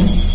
you.